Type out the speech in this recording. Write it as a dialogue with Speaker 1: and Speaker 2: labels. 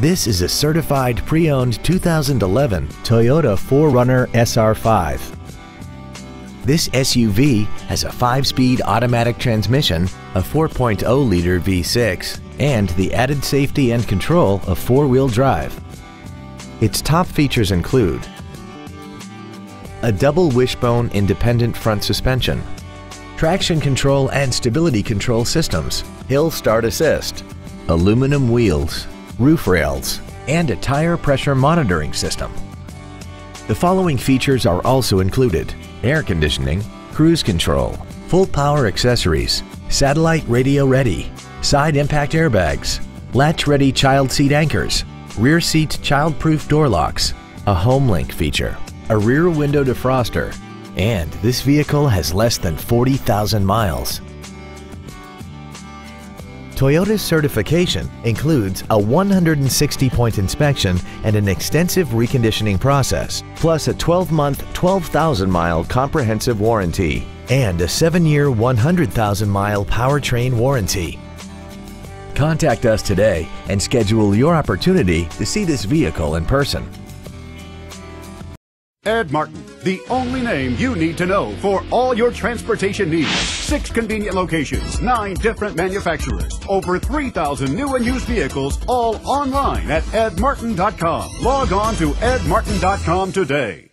Speaker 1: This is a certified pre-owned 2011 Toyota 4Runner SR5. This SUV has a 5-speed automatic transmission, a 4.0-liter V6, and the added safety and control of four-wheel drive. Its top features include a double wishbone independent front suspension, traction control and stability control systems, hill start assist, aluminum wheels, roof rails, and a tire pressure monitoring system. The following features are also included air conditioning, cruise control, full power accessories, satellite radio ready, side impact airbags, latch ready child seat anchors, rear seat child proof door locks, a home link feature, a rear window defroster, and this vehicle has less than 40,000 miles. Toyota's certification includes a 160-point inspection and an extensive reconditioning process, plus a 12-month, 12,000-mile comprehensive warranty and a 7-year, 100,000-mile powertrain warranty. Contact us today and schedule your opportunity to see this vehicle in person.
Speaker 2: Ed Martin, the only name you need to know for all your transportation needs. Six convenient locations, nine different manufacturers, over 3,000 new and used vehicles, all online at edmartin.com. Log on to edmartin.com today.